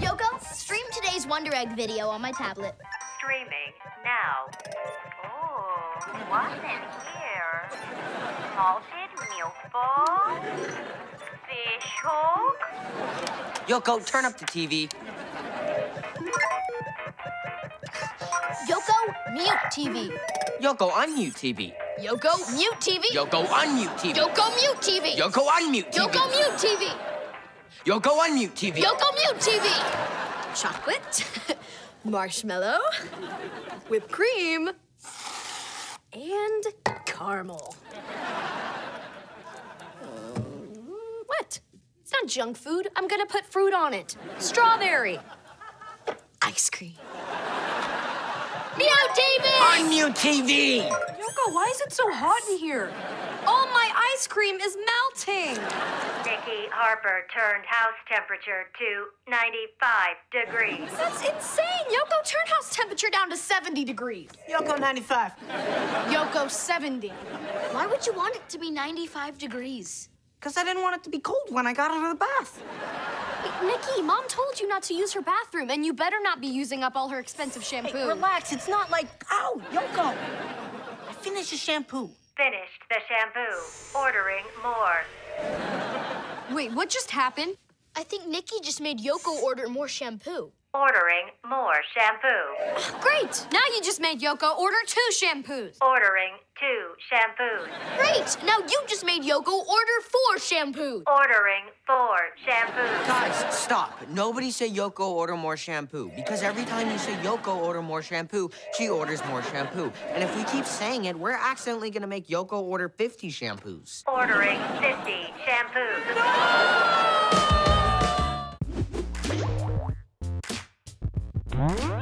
YOCO, stream today's Wonder Egg video on my tablet. Streaming now. Ooh, what's in here? Malted milk ball? Fish hook? YOCO, turn up the TV. YOCO, mute TV. YOCO, unmute TV. YOCO, mute TV. YOCO, unmute TV. YOCO, mute TV. YOCO, unmute TV. YOCO, mute TV. YOCO, unmute TV. YOCO, on mute TV. YOCO Mute TV! Chocolate, marshmallow, whipped cream, and caramel. Um, what? It's not junk food. I'm gonna put fruit on it. Strawberry. Ice cream. Mute TV. Unmute TV. YOCO, why is it so hot in here? All my ice cream is melting. Nicky Harper turned house temperature to 95 degrees. That's insane. YOCO, turn house temperature down to 70 degrees. YOCO 95. YOCO, 70. Why would you want it to be 95 degrees? Because I didn't want it to be cold when I got out of the bath. Hey, Nicky, Mom told you not to use her bathroom, and you better not be using up all her expensive shampoo. Hey, relax. It's not like, ow, YOCO. I finished the shampoo. Finished the shampoo. Ordering more. Wait, what just happened? I think Nicky just made YOCO order more shampoo. Ordering more shampoo. Great! Now you just made YOCO order two shampoos. Ordering two shampoos. Great! Now you just made YOCO order four shampoos. Ordering four shampoos. Guys, stop. Nobody say YOCO order more shampoo. Because every time you say YOCO order more shampoo, she orders more shampoo. And if we keep saying it, we're accidentally gonna make YOCO order 50 shampoos. Ordering 50 shampoos. Mm-hmm.